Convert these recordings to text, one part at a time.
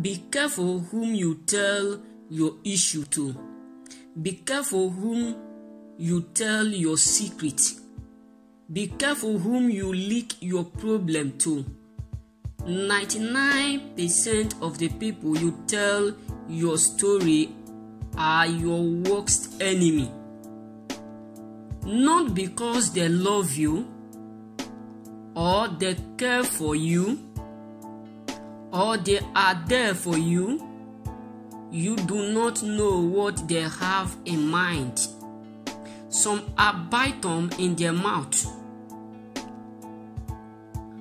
Be careful whom you tell your issue to. Be careful whom you tell your secret. Be careful whom you leak your problem to. 99% of the people you tell your story are your worst enemy. Not because they love you or they care for you or they are there for you, you do not know what they have in mind. Some are biting in their mouth,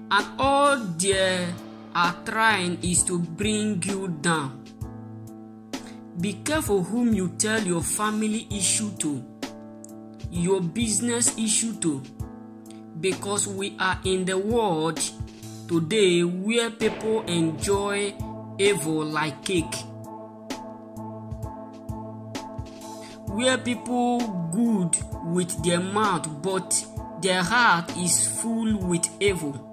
and all they are trying is to bring you down. Be careful whom you tell your family issue to, your business issue to, because we are in the world today where people enjoy evil like cake. Where people good with their mouth but their heart is full with evil.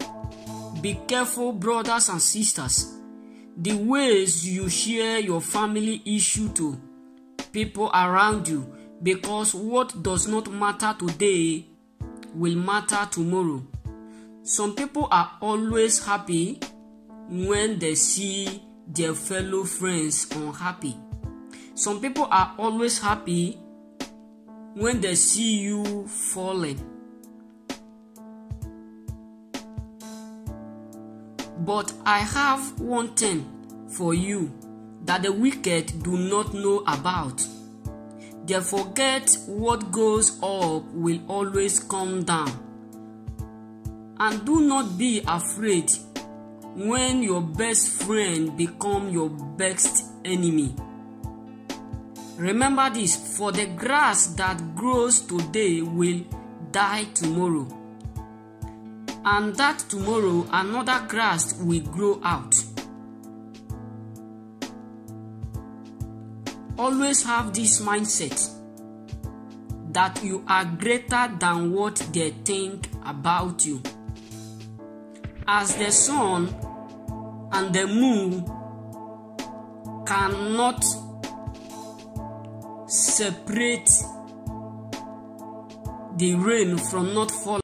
Be careful, brothers and sisters. The ways you share your family issue to people around you because what does not matter today will matter tomorrow. Some people are always happy when they see their fellow friends unhappy. Some people are always happy when they see you falling. But I have one thing for you that the wicked do not know about. They forget what goes up will always come down. And do not be afraid when your best friend become your best enemy. Remember this, for the grass that grows today will die tomorrow. And that tomorrow another grass will grow out. Always have this mindset that you are greater than what they think about you. As the sun and the moon cannot separate the rain from not falling.